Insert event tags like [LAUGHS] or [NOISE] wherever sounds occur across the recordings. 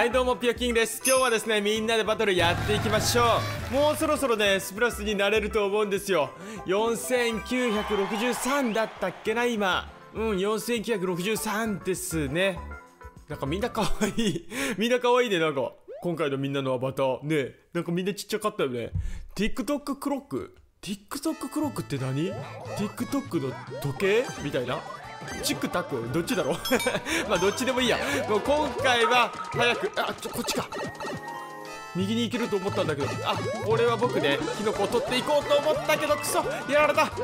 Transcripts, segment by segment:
はいどうもピヨキングです。今日はですねみんなでバトルやっていきましょう。もうそろそろねスプラスになれると思うんですよ。4963だったっけな今。うん4963ですね。なんかみんな可愛い。[LAUGHS] みんな可愛いねなんか。今回のみんなのアバター。ね。なんかみんなちっちゃかったよね。TikTok クロック？TikTok クロックって何 ?TikTok の時計？みたいな。チクタクどっちだろう？[LAUGHS] まあどっちでもいいや。もう今回は早くあちょこっちか。右に行けると思ったんだけど。あこれは僕ねキノコを取っていこうと思ったけどクソやられた。こ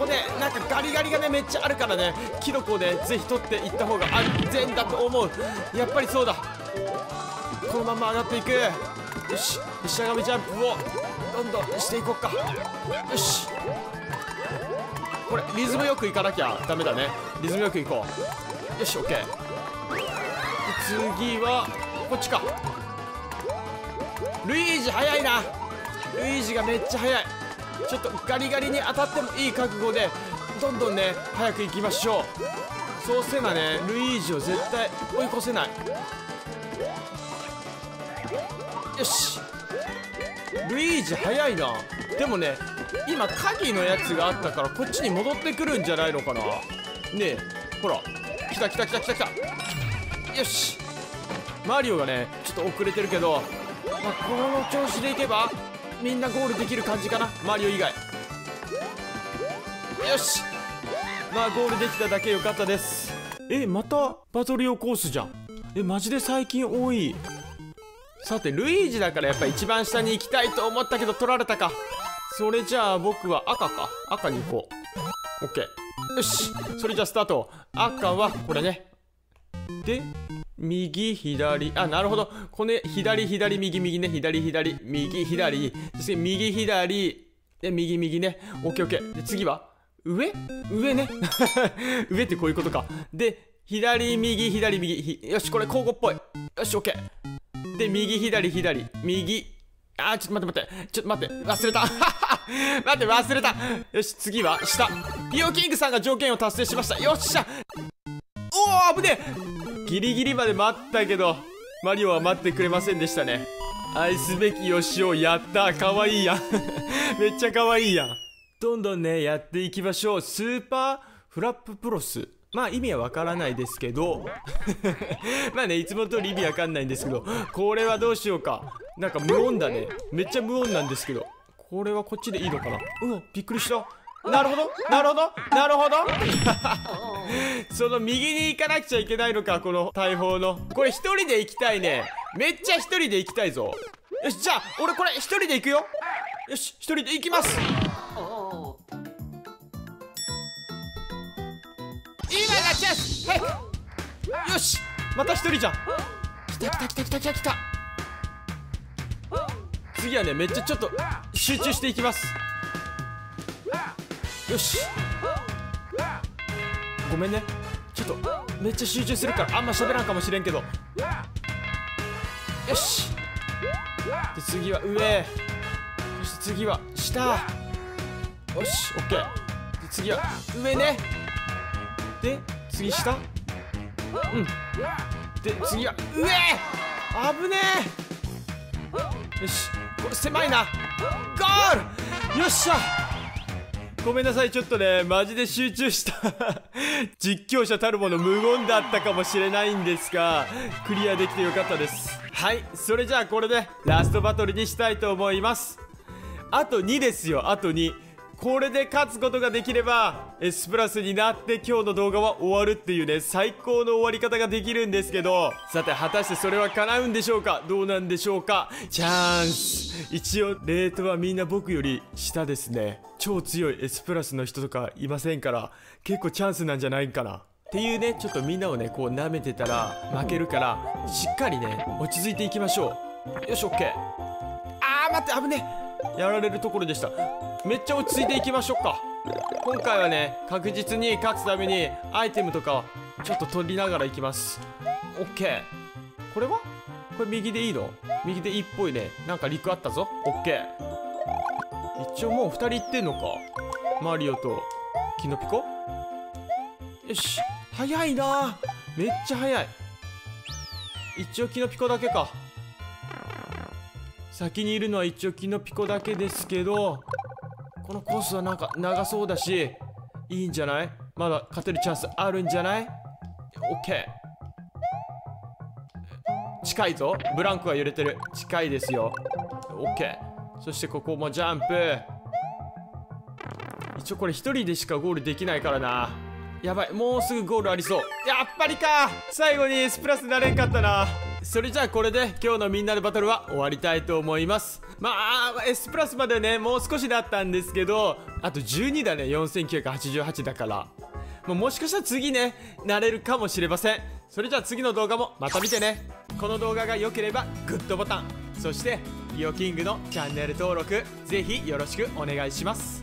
こねなんかガリガリがねめっちゃあるからねキノコをねぜひ取っていった方が安全だと思う。やっぱりそうだ。このまま上がっていく。よし。しゃがみジャンプをどんどんしていこうか。よし。これリズムよくいかなきゃダメだね。リズムよくいこう。よし OK 次はこっちか。ルイージ早いな。ルイージがめっちゃ速い。ちょっとガリガリに当たってもいい覚悟でどんどんね早く行きましょう。そうせなねルイージを絶対追い越せない。よし。ルイージ早いな。でもね今鍵のやつがあったからこっちに戻ってくるんじゃないのかな？ねえほら。来た来た来た来た来た。よし。マリオがねちょっと遅れてるけど、まあ、この調子でいけばみんなゴールできる感じかな？マリオ以外。よし。まあゴールできただけよかったです。えまたバトル用コースじゃん。えマジで最近多い。さてルイージだからやっぱ一番下に行きたいと思ったけど取られたか。それじゃあ僕は赤か。赤に行こう。OK よし。それじゃあスタート。赤はこれね。で右左。あなるほど。この左左右右ね。左左。右左。そして右左。で右右ね。OKOK で次は？上？上ね。[LAUGHS] 上ってこういうことか。で左右左右。よしこれ交互っぽい。よし OK で右左左。右。あーちょっと待って待って。ちょっと待って。忘れた。[LAUGHS] [LAUGHS] 待って忘れた。よし次は下。ピオキングさんが条件を達成しました。よっしゃ。おお危ねえ。ギリギリまで待ったけどマリオは待ってくれませんでしたね。愛すべきヨシオやった。かわいいやん。[LAUGHS] めっちゃかわいいやん。どんどんねやっていきましょう。スーパーフラッププロス。まあ意味はわからないですけど。[LAUGHS] まあねいつも通り意味わかんないんですけど。これはどうしようか。なんか無音だね。めっちゃ無音なんですけど。これはこっちでいいのかな？うわびっくりした。なるほど。なるほど。なるほど。[LAUGHS] その右に行かなくちゃいけないのかこの大砲の。これ一人で行きたいね。めっちゃ一人で行きたいぞ。よしじゃあ俺これ一人で行くよ。よし一人で行きます。今がチャンス。はい。よしまた一人じゃん。来た来た来た来た来た来た次はねめっちゃちょっと集中していきます。よし。ごめんね。ちょっとめっちゃ集中するからあんま喋らんかもしれんけど。よし。で次は上。そして次は下。よしオッケー。で次は上ね。で次下。うん。で次は上。危ねえ。よし。これ狭いな。ゴール。よっしゃ。ごめんなさいちょっとねマジで集中した。[LAUGHS] 実況者たるもの無言だったかもしれないんですがクリアできてよかったです。はいそれじゃあこれでラストバトルにしたいと思います。あと2ですよあと2これで勝つことができれば S プラスになって今日の動画は終わるっていうね最高の終わり方ができるんですけど。さて果たしてそれは叶うんでしょうか？どうなんでしょうか？チャンス。一応レートはみんな僕より下ですね。超強い S プラスの人とかいませんから結構チャンスなんじゃないかな。っていうねちょっとみんなをねこう舐めてたら負けるからしっかりね落ち着いていきましょう。よし OK あー待って危ねえ。やられるところでした。めっちゃ落ち着いていきましょうか。今回はね確実に勝つためにアイテムとかちょっと取りながらいきます。OK これは？これ右でいいの？右でいいっぽいね。なんか陸あったぞ。OK 一応もう2人いってんのか。マリオとキノピコ？よし。早いな。めっちゃ早い。一応キノピコだけか。先にいるのは一応キノピコだけですけどこのコースはなんか長そうだしいいんじゃない？まだ勝てるチャンスあるんじゃない ?OK 近いぞ。ブランクは揺れてる。近いですよ。OK そしてここもジャンプ。一応これ1人でしかゴールできないからな。やばい。もうすぐゴールありそう。やっぱりか。最後に S プラスになれんかったな。それじゃあこれで今日のみんなでバトルは終わりたいと思います。まあ S プラスまでねもう少しだったんですけどあと12だね4988だから。ももしかしたら次ねなれるかもしれません。それじゃあ次の動画もまた見てね。この動画が良ければグッドボタン。そしてリオキングのチャンネル登録ぜひよろしくお願いします。